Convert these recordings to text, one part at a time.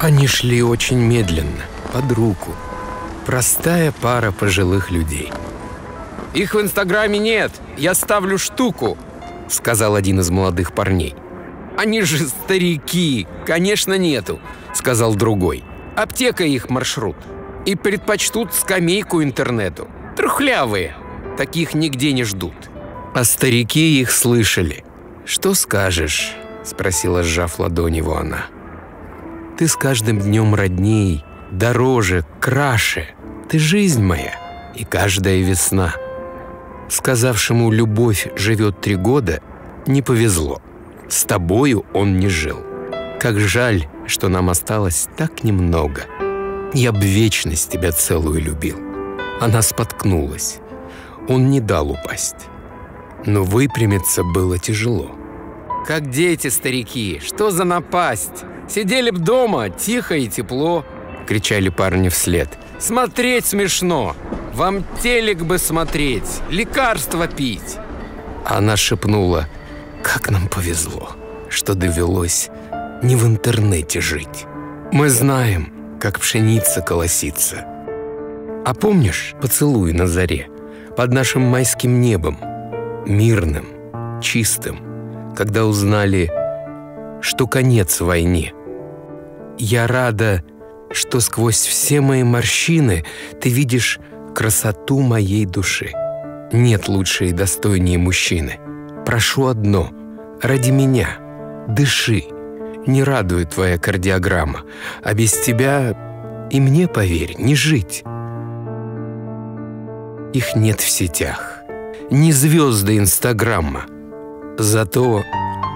Они шли очень медленно, под руку. Простая пара пожилых людей. «Их в Инстаграме нет, я ставлю штуку», — сказал один из молодых парней. «Они же старики, конечно нету», — сказал другой. «Аптека их маршрут. И предпочтут скамейку интернету. Трухлявые, таких нигде не ждут». А старики их слышали. «Что скажешь?» — спросила, сжав ладонь его она. «Ты с каждым днем родней, дороже, краше. Ты жизнь моя и каждая весна». Сказавшему «любовь живет три года» не повезло. С тобою он не жил. Как жаль, что нам осталось так немного. Я б вечность тебя целую любил. Она споткнулась. Он не дал упасть. Но выпрямиться было тяжело. «Как дети старики, что за напасть? Сидели б дома, тихо и тепло!» — кричали парни вслед. «Смотреть смешно! Вам телек бы смотреть, лекарства пить!» Она шепнула, «Как нам повезло, что довелось не в интернете жить. Мы знаем, как пшеница колосится. А помнишь поцелуй на заре под нашим майским небом, мирным, чистым, когда узнали, что конец войне? Я рада, что сквозь все мои морщины ты видишь красоту моей души. Нет лучше и достойнее мужчины. Прошу одно, ради меня, дыши. Не радует твоя кардиограмма, а без тебя и мне, поверь, не жить. Их нет в сетях, не звезды Инстаграма, зато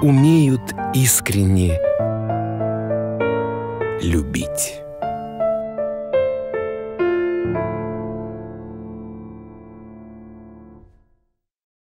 умеют искренне любить.